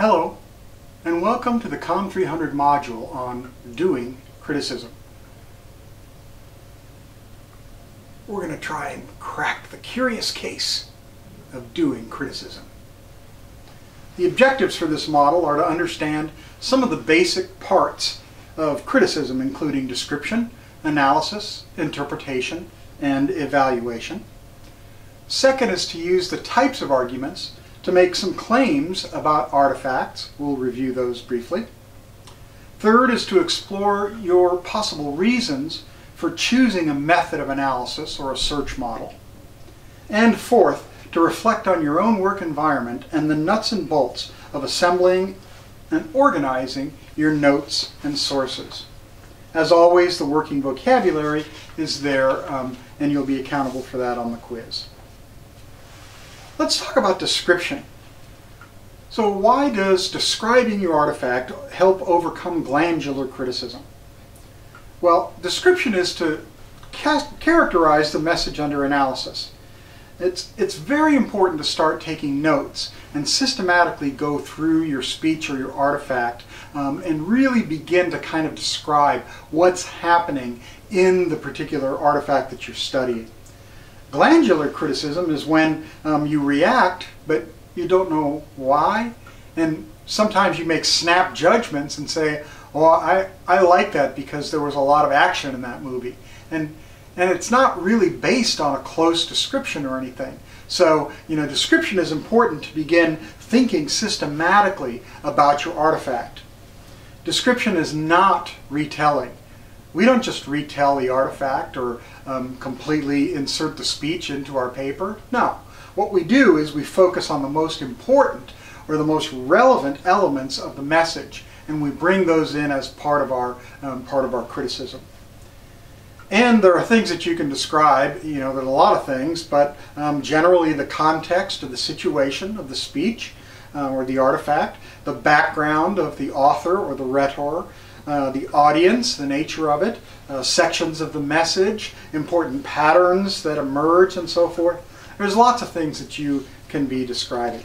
Hello, and welcome to the COM 300 module on doing criticism. We're going to try and crack the curious case of doing criticism. The objectives for this model are to understand some of the basic parts of criticism, including description, analysis, interpretation, and evaluation. Second is to use the types of arguments to make some claims about artifacts. We'll review those briefly. Third is to explore your possible reasons for choosing a method of analysis or a search model. And fourth, to reflect on your own work environment and the nuts and bolts of assembling and organizing your notes and sources. As always, the working vocabulary is there um, and you'll be accountable for that on the quiz. Let's talk about description. So why does describing your artifact help overcome glandular criticism? Well, description is to characterize the message under analysis. It's, it's very important to start taking notes and systematically go through your speech or your artifact um, and really begin to kind of describe what's happening in the particular artifact that you're studying. Glandular criticism is when um, you react, but you don't know why. And sometimes you make snap judgments and say, oh, I, I like that because there was a lot of action in that movie. And, and it's not really based on a close description or anything. So, you know, description is important to begin thinking systematically about your artifact. Description is not retelling. We don't just retell the artifact or um, completely insert the speech into our paper. No. What we do is we focus on the most important or the most relevant elements of the message and we bring those in as part of our, um, part of our criticism. And there are things that you can describe, you know, there are a lot of things, but um, generally the context of the situation of the speech uh, or the artifact, the background of the author or the rhetor, uh, the audience, the nature of it, uh, sections of the message, important patterns that emerge and so forth. There's lots of things that you can be describing.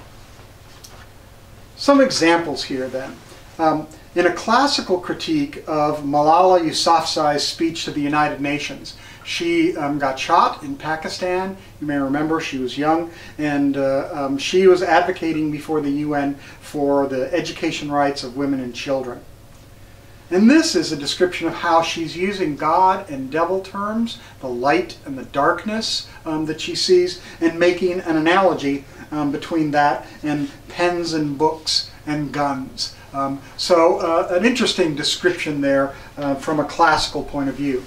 Some examples here then. Um, in a classical critique of Malala Yousafzai's speech to the United Nations, she um, got shot in Pakistan. You may remember she was young, and uh, um, she was advocating before the UN for the education rights of women and children. And this is a description of how she's using God and devil terms, the light and the darkness um, that she sees, and making an analogy um, between that and pens and books and guns. Um, so uh, an interesting description there uh, from a classical point of view.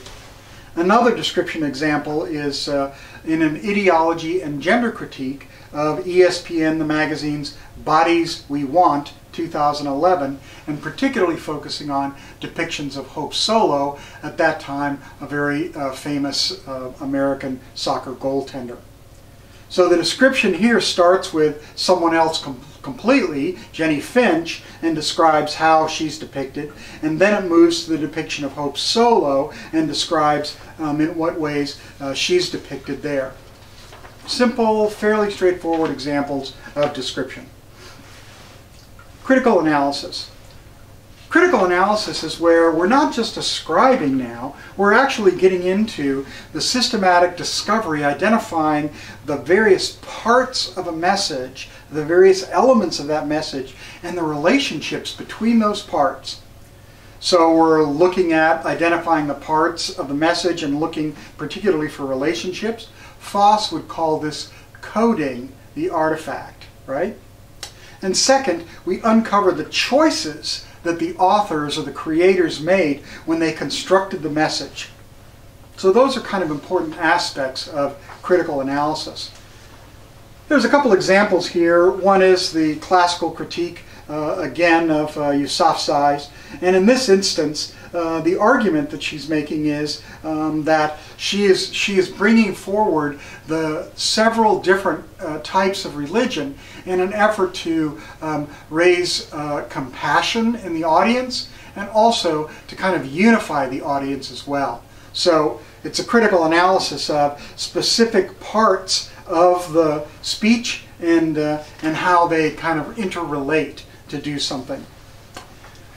Another description example is uh, in an ideology and gender critique of ESPN, the magazine's Bodies We Want 2011, and particularly focusing on depictions of Hope Solo, at that time a very uh, famous uh, American soccer goaltender. So the description here starts with someone else com completely, Jennie Finch, and describes how she's depicted, and then it moves to the depiction of Hope Solo and describes um, in what ways uh, she's depicted there. Simple, fairly straightforward examples of description. Critical analysis. Critical analysis is where we're not just ascribing now, we're actually getting into the systematic discovery, identifying the various parts of a message, the various elements of that message, and the relationships between those parts. So we're looking at identifying the parts of the message and looking particularly for relationships. Foss would call this coding the artifact, right? And second, we uncover the choices that the authors or the creators made when they constructed the message. So those are kind of important aspects of critical analysis. There's a couple examples here. One is the classical critique, again, of uh, Yousafzai's. And in this instance, uh, the argument that she's making is um, that she is she is bringing forward the several different uh, types of religion in an effort to um, raise uh, compassion in the audience and also to kind of unify the audience as well. So it's a critical analysis of specific parts of the speech and uh, and how they kind of interrelate to do something.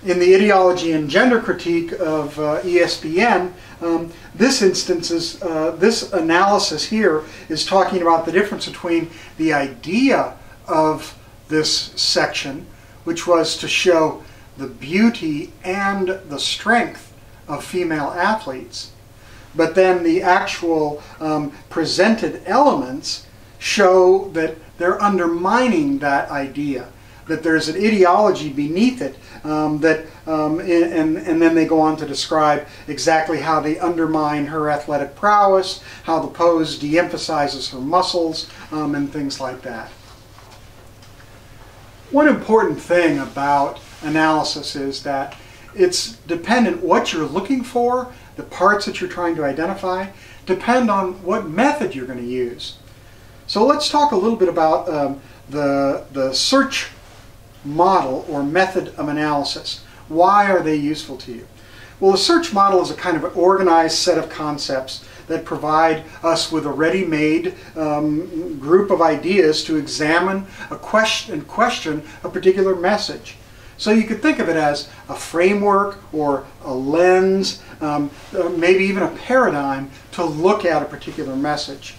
In the ideology and gender critique of uh, ESPN, um, this instance is, uh, this analysis here is talking about the difference between the idea of this section, which was to show the beauty and the strength of female athletes, but then the actual um, presented elements show that they're undermining that idea, that there's an ideology beneath it, um, that, um, and, and then they go on to describe exactly how they undermine her athletic prowess, how the pose de-emphasizes her muscles, um, and things like that. One important thing about analysis is that it's dependent what you're looking for, the parts that you're trying to identify, depend on what method you're going to use. So let's talk a little bit about um, the, the search model or method of analysis. Why are they useful to you? Well, a search model is a kind of an organized set of concepts that provide us with a ready-made um, group of ideas to examine a question and question a particular message. So you could think of it as a framework or a lens, um, uh, maybe even a paradigm to look at a particular message.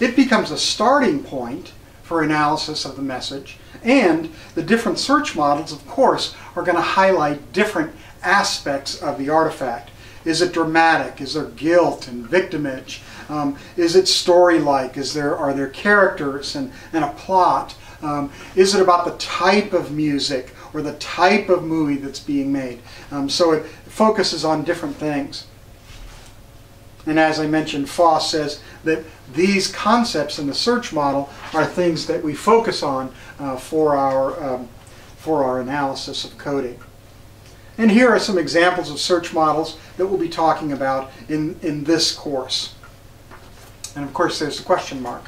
It becomes a starting point for analysis of the message, and the different search models, of course, are going to highlight different aspects of the artifact. Is it dramatic? Is there guilt and victimage? Um, is it story-like? Is there are there characters and, and a plot? Um, is it about the type of music or the type of movie that's being made? Um, so it focuses on different things. And as I mentioned, Foss says that these concepts in the search model are things that we focus on uh, for, our, um, for our analysis of coding. And here are some examples of search models that we'll be talking about in, in this course. And of course there's the question mark.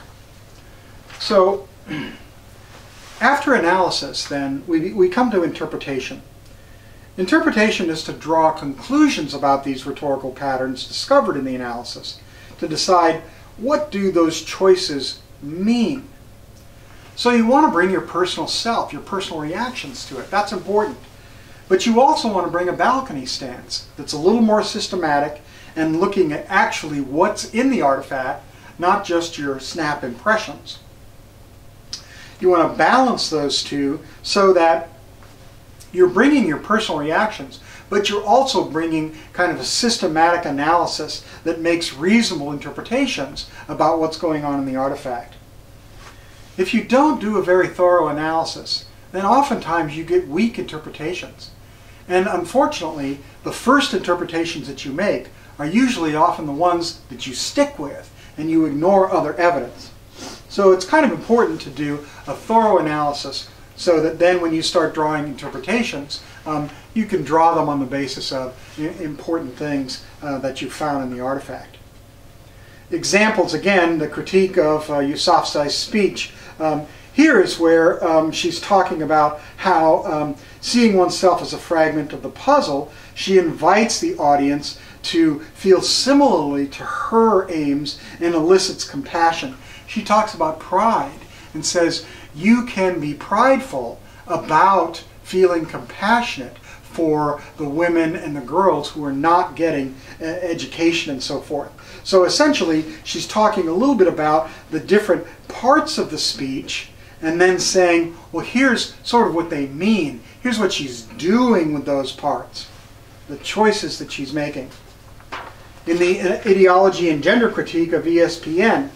So after analysis then, we, we come to interpretation. Interpretation is to draw conclusions about these rhetorical patterns discovered in the analysis, to decide what do those choices mean. So you want to bring your personal self, your personal reactions to it. That's important. But you also want to bring a balcony stance that's a little more systematic and looking at actually what's in the artifact, not just your snap impressions. You want to balance those two so that you're bringing your personal reactions, but you're also bringing kind of a systematic analysis that makes reasonable interpretations about what's going on in the artifact. If you don't do a very thorough analysis, then oftentimes you get weak interpretations. And unfortunately, the first interpretations that you make are usually often the ones that you stick with and you ignore other evidence. So it's kind of important to do a thorough analysis so that then when you start drawing interpretations, um, you can draw them on the basis of important things uh, that you found in the artifact. Examples, again, the critique of uh, Yousafzai's speech. Um, here is where um, she's talking about how um, seeing oneself as a fragment of the puzzle, she invites the audience to feel similarly to her aims and elicits compassion. She talks about pride and says, you can be prideful about feeling compassionate for the women and the girls who are not getting uh, education and so forth. So essentially, she's talking a little bit about the different parts of the speech and then saying, well, here's sort of what they mean. Here's what she's doing with those parts, the choices that she's making. In the uh, ideology and gender critique of ESPN,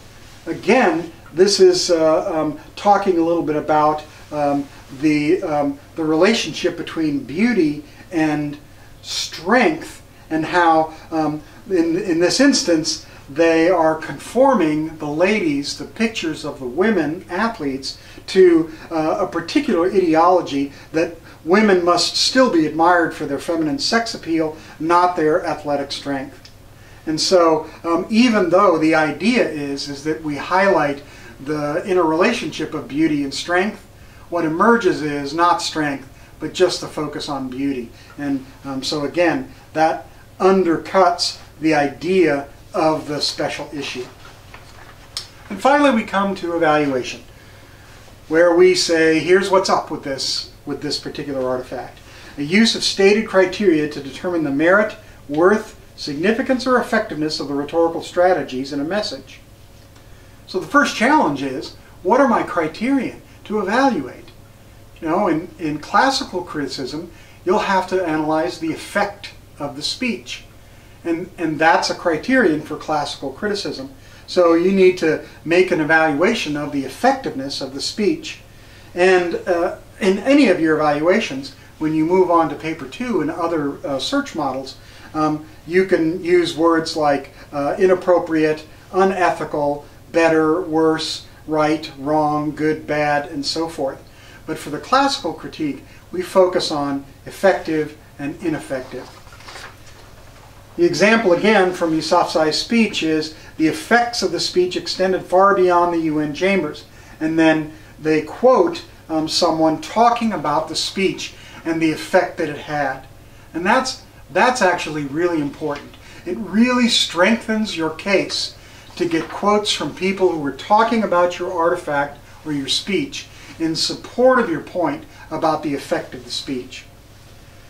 again, this is uh, um, talking a little bit about um, the, um, the relationship between beauty and strength and how, um, in, in this instance, they are conforming the ladies, the pictures of the women athletes, to uh, a particular ideology that women must still be admired for their feminine sex appeal, not their athletic strength. And so, um, even though the idea is, is that we highlight the interrelationship of beauty and strength, what emerges is not strength, but just the focus on beauty. And um, so again, that undercuts the idea of the special issue. And finally, we come to evaluation, where we say, here's what's up with this with this particular artifact. A use of stated criteria to determine the merit, worth, significance, or effectiveness of the rhetorical strategies in a message. So the first challenge is, what are my criteria to evaluate? You know, in, in classical criticism, you'll have to analyze the effect of the speech. And, and that's a criterion for classical criticism. So you need to make an evaluation of the effectiveness of the speech. And uh, in any of your evaluations, when you move on to paper two and other uh, search models, um, you can use words like uh, inappropriate, unethical, better, worse, right, wrong, good, bad, and so forth. But for the classical critique, we focus on effective and ineffective. The example again from Yousafzai's speech is the effects of the speech extended far beyond the UN chambers. And then they quote um, someone talking about the speech and the effect that it had. And that's, that's actually really important. It really strengthens your case to get quotes from people who were talking about your artifact or your speech in support of your point about the effect of the speech.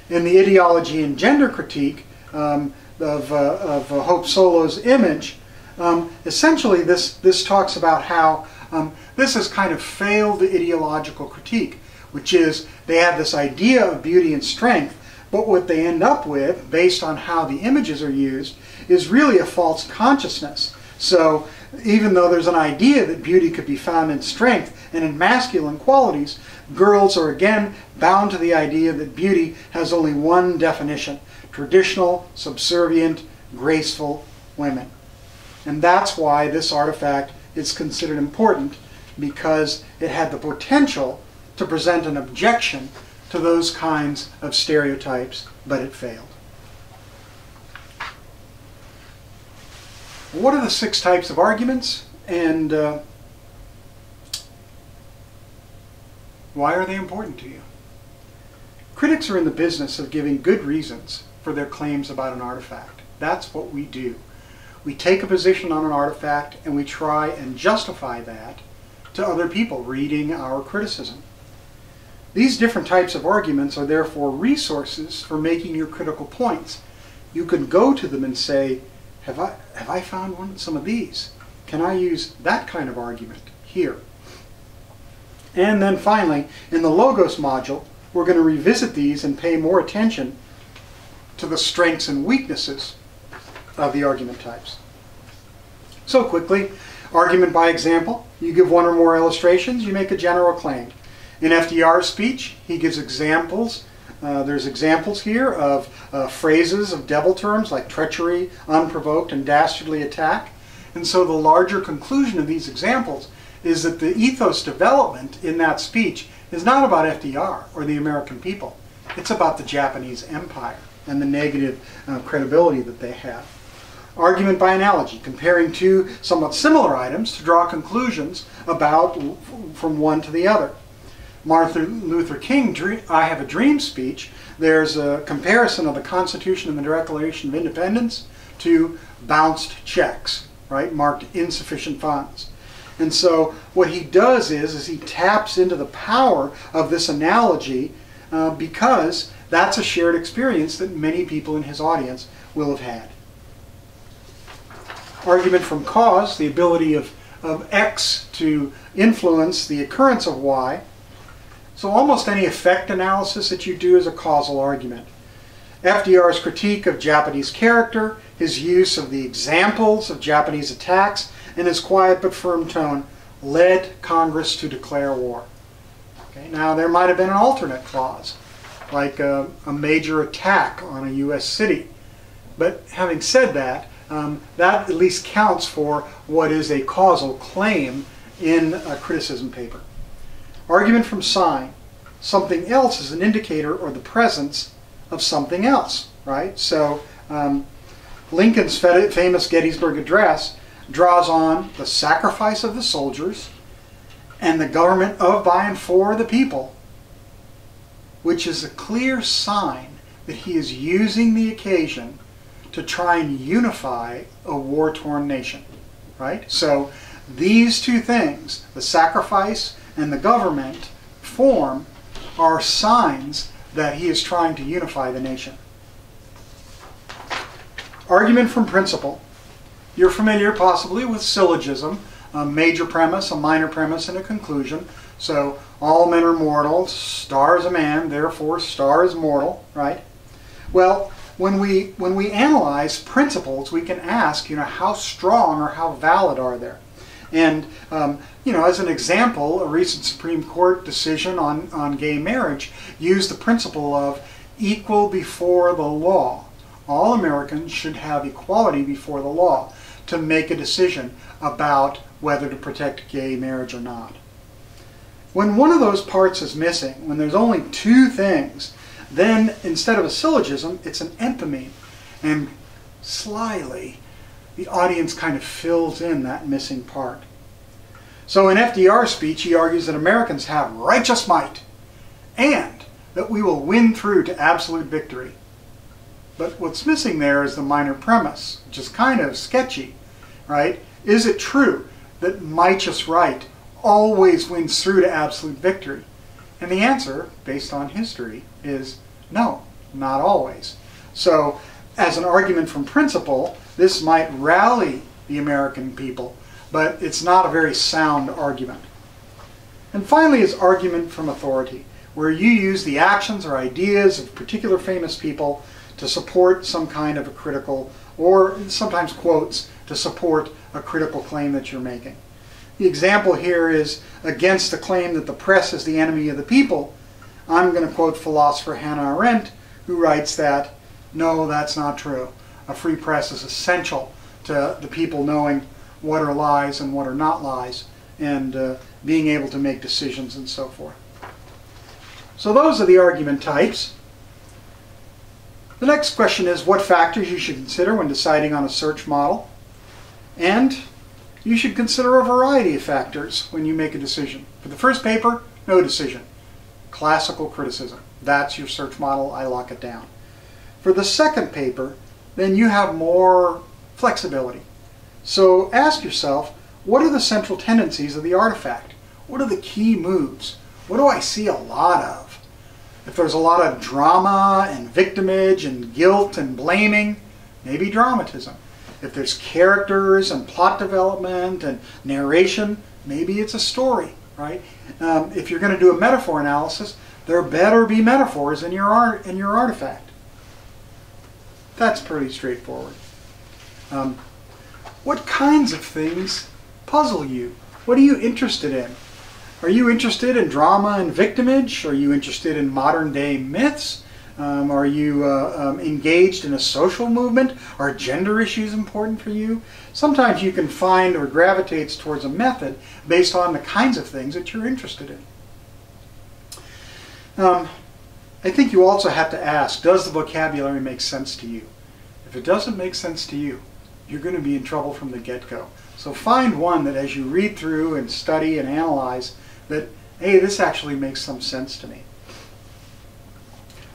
In the ideology and gender critique um, of, uh, of uh, Hope Solo's image, um, essentially this, this talks about how um, this has kind of failed the ideological critique, which is they have this idea of beauty and strength, but what they end up with, based on how the images are used, is really a false consciousness. So even though there's an idea that beauty could be found in strength and in masculine qualities, girls are again bound to the idea that beauty has only one definition, traditional, subservient, graceful women. And that's why this artifact is considered important because it had the potential to present an objection to those kinds of stereotypes, but it failed. What are the six types of arguments and uh, why are they important to you? Critics are in the business of giving good reasons for their claims about an artifact. That's what we do. We take a position on an artifact and we try and justify that to other people reading our criticism. These different types of arguments are therefore resources for making your critical points. You can go to them and say, have I, have I found one, some of these? Can I use that kind of argument here? And then finally, in the Logos module, we're going to revisit these and pay more attention to the strengths and weaknesses of the argument types. So quickly, argument by example. You give one or more illustrations, you make a general claim. In FDR's speech, he gives examples uh, there's examples here of uh, phrases of devil terms like treachery, unprovoked, and dastardly attack. And so the larger conclusion of these examples is that the ethos development in that speech is not about FDR or the American people. It's about the Japanese empire and the negative uh, credibility that they have. Argument by analogy, comparing two somewhat similar items to draw conclusions about from one to the other. Martin Luther King, I Have a Dream speech, there's a comparison of the Constitution and the Declaration of Independence to bounced checks, right, marked insufficient funds. And so what he does is, is he taps into the power of this analogy uh, because that's a shared experience that many people in his audience will have had. Argument from cause, the ability of, of X to influence the occurrence of Y, so almost any effect analysis that you do is a causal argument. FDR's critique of Japanese character, his use of the examples of Japanese attacks, and his quiet but firm tone led Congress to declare war. Okay, now there might have been an alternate clause, like a, a major attack on a U.S. city. But having said that, um, that at least counts for what is a causal claim in a criticism paper. Argument from sign. Something else is an indicator or the presence of something else, right? So um, Lincoln's famous Gettysburg Address draws on the sacrifice of the soldiers and the government of, by, and for the people, which is a clear sign that he is using the occasion to try and unify a war-torn nation, right? So these two things, the sacrifice and the government form are signs that he is trying to unify the nation. Argument from principle. You're familiar possibly with syllogism, a major premise, a minor premise, and a conclusion. So all men are mortal, star is a man, therefore star is mortal, right? Well, when we when we analyze principles, we can ask, you know, how strong or how valid are they? And um, you know, as an example, a recent Supreme Court decision on, on gay marriage used the principle of equal before the law. All Americans should have equality before the law to make a decision about whether to protect gay marriage or not. When one of those parts is missing, when there's only two things, then instead of a syllogism, it's an enthymeme. And slyly, the audience kind of fills in that missing part. So in FDR's speech, he argues that Americans have righteous might and that we will win through to absolute victory. But what's missing there is the minor premise, which is kind of sketchy, right? Is it true that righteous right always wins through to absolute victory? And the answer, based on history, is no, not always. So, as an argument from principle, this might rally the American people, but it's not a very sound argument. And finally is argument from authority, where you use the actions or ideas of particular famous people to support some kind of a critical, or sometimes quotes, to support a critical claim that you're making. The example here is against the claim that the press is the enemy of the people. I'm going to quote philosopher Hannah Arendt, who writes that, no, that's not true. A free press is essential to the people knowing what are lies and what are not lies, and uh, being able to make decisions and so forth. So those are the argument types. The next question is what factors you should consider when deciding on a search model. And you should consider a variety of factors when you make a decision. For the first paper, no decision. Classical criticism. That's your search model. I lock it down. For the second paper, then you have more flexibility. So ask yourself, what are the central tendencies of the artifact? What are the key moves? What do I see a lot of? If there's a lot of drama and victimage and guilt and blaming, maybe dramatism. If there's characters and plot development and narration, maybe it's a story, right? Um, if you're going to do a metaphor analysis, there better be metaphors in your art in your artifact. That's pretty straightforward. Um, what kinds of things puzzle you? What are you interested in? Are you interested in drama and victimage? Are you interested in modern day myths? Um, are you uh, um, engaged in a social movement? Are gender issues important for you? Sometimes you can find or gravitates towards a method based on the kinds of things that you're interested in. Um, I think you also have to ask, does the vocabulary make sense to you? If it doesn't make sense to you, you're going to be in trouble from the get-go. So find one that as you read through and study and analyze that, hey, this actually makes some sense to me.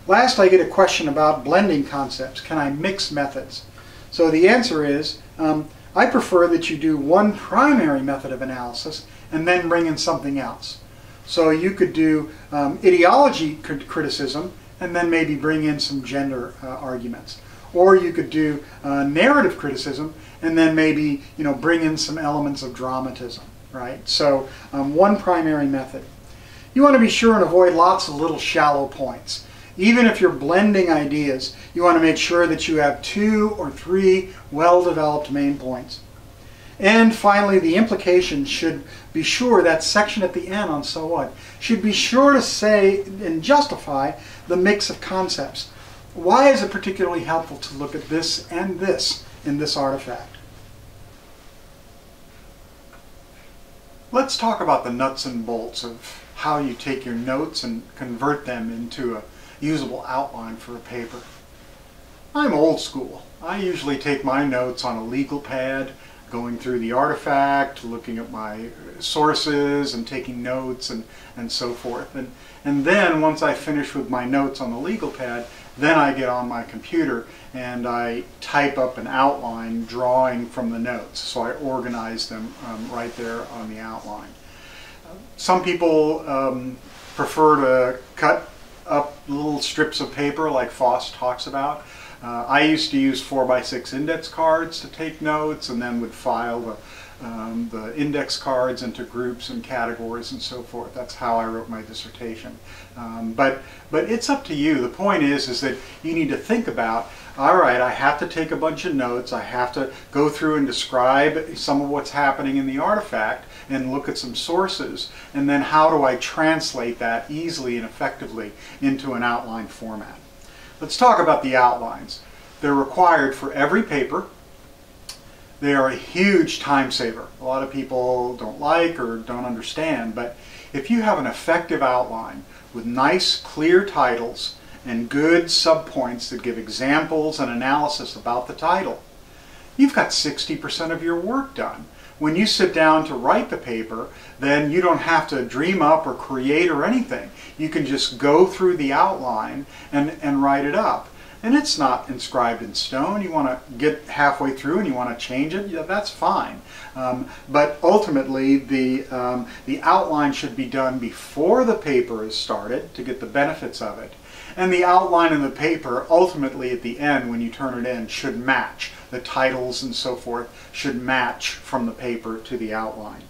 Last, I get a question about blending concepts. Can I mix methods? So the answer is, um, I prefer that you do one primary method of analysis and then bring in something else. So you could do um, ideology criticism and then maybe bring in some gender uh, arguments. Or you could do uh, narrative criticism and then maybe you know bring in some elements of dramatism, right? So um, one primary method. You want to be sure and avoid lots of little shallow points. Even if you're blending ideas, you want to make sure that you have two or three well-developed main points. And finally, the implication should be sure, that section at the end on so what, should be sure to say and justify the mix of concepts. Why is it particularly helpful to look at this and this in this artifact? Let's talk about the nuts and bolts of how you take your notes and convert them into a usable outline for a paper. I'm old school. I usually take my notes on a legal pad, going through the artifact, looking at my sources and taking notes and, and so forth. And, and then once I finish with my notes on the legal pad, then I get on my computer and I type up an outline drawing from the notes. So I organize them um, right there on the outline. some people um, prefer to cut up little strips of paper like Foss talks about. Uh, I used to use 4x6 index cards to take notes and then would file the um, the index cards into groups and categories and so forth. That's how I wrote my dissertation. Um, but but it's up to you. The point is is that you need to think about. All right, I have to take a bunch of notes. I have to go through and describe some of what's happening in the artifact and look at some sources. And then how do I translate that easily and effectively into an outline format? Let's talk about the outlines. They're required for every paper they are a huge time saver. A lot of people don't like or don't understand, but if you have an effective outline with nice, clear titles and good subpoints that give examples and analysis about the title, you've got 60% of your work done. When you sit down to write the paper, then you don't have to dream up or create or anything. You can just go through the outline and, and write it up and it's not inscribed in stone. You want to get halfway through and you want to change it, yeah, that's fine. Um, but ultimately, the, um, the outline should be done before the paper is started to get the benefits of it. And the outline in the paper, ultimately at the end, when you turn it in, should match. The titles and so forth should match from the paper to the outline.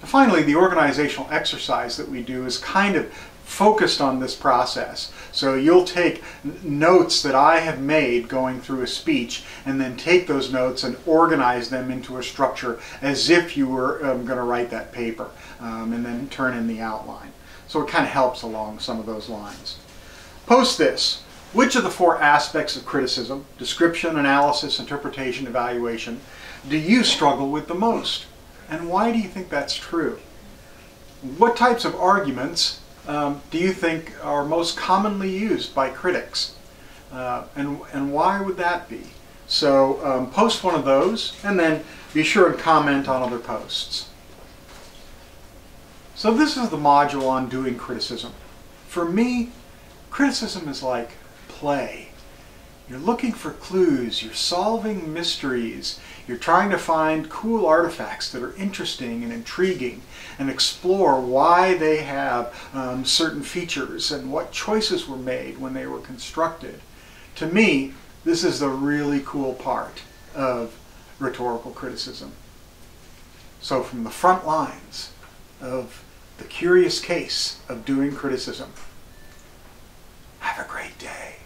And finally, the organizational exercise that we do is kind of focused on this process. So you'll take notes that I have made going through a speech and then take those notes and organize them into a structure as if you were um, going to write that paper um, and then turn in the outline. So it kind of helps along some of those lines. Post this. Which of the four aspects of criticism, description, analysis, interpretation, evaluation, do you struggle with the most? And why do you think that's true? What types of arguments um, do you think are most commonly used by critics? Uh, and, and why would that be? So um, post one of those and then be sure and comment on other posts. So this is the module on doing criticism. For me, criticism is like play. You're looking for clues, you're solving mysteries, you're trying to find cool artifacts that are interesting and intriguing and explore why they have um, certain features and what choices were made when they were constructed. To me, this is the really cool part of rhetorical criticism. So from the front lines of the curious case of doing criticism, have a great day.